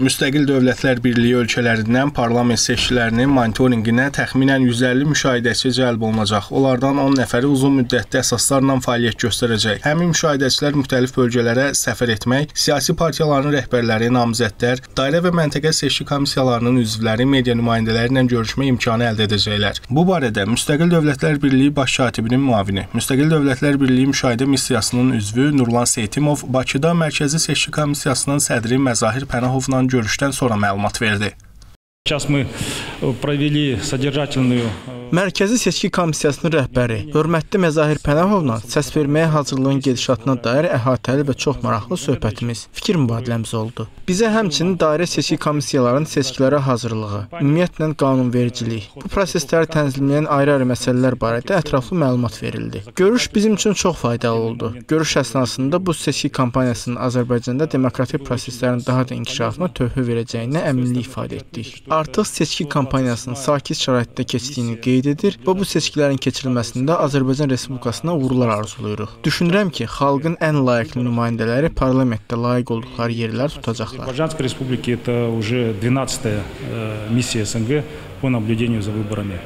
Müstəqil Dövlətlər Birliyi ölkələrindən parlament seçkilərinin monitorinqinə təxminən 150 müşahidəçi cəlb olunacaq. Onlardan 10 nəfəri uzun müddətli əsaslarla fəaliyyət göstərəcək. Həmin müşahidəçilər müxtəlif bölgələrə səfər etmək, siyasi partiyaların rəhbərləri, namizədlər, dairə və məntəqə seçki komissiyalarının üzvləri, media nümayəndələri ilə görüşmə imkanı əldə edəcəklər. Bu barədə Müstəqil Dövlətlər Birliyi baş katibinin müavini, Müstəqil Dövlətlər Birliyi müşahidə missiyasının üzvü Nurlan Seytimov Bakıda Mərkəzi Seçki Komissiyasının sədri Məzahir Pənahovla görüşdən sonra məlumat verdi. Сейчас мы провели содержательную Mərkəzi Seçki Komissiyasının rəhbəri hörmətli Məzahir Pənahovla səsverməyə hazırlığın gedişatına dair əhatəli və çox maraqlı söhbətimiz, fikir mübadiləmiz oldu. Bizə həmçinin dairə seçki komissiyalarının seçkilərə hazırlığı, ümumiyyətlə qanunvericilik, bu prosesləri tənzimləyən ayrı-ayrı məsələlər barədə ətraflı məlumat verildi. Görüş bizim üçün çox faydalı oldu. Görüş əsnasında bu seçki kampaniyasının Azərbaycanda demokratik proseslərin daha da inkişafına töhfə verəcəyinə əminlik ifadə etdik. Artıq seçki kampaniyasının sakit şəraitdə keçdiyini qeyd qeyd edir və bu seçkilərin keçirilməsində Azərbaycan Respublikasına uğurlar arzuluyuruq. Düşünürəm ki, xalqın ən layiqli nümayəndələri parlamentdə layiq olduqları yerlər tutacaqlar. Азербайджанской республики это уже 12-я миссия СНГ по наблюдению за выборами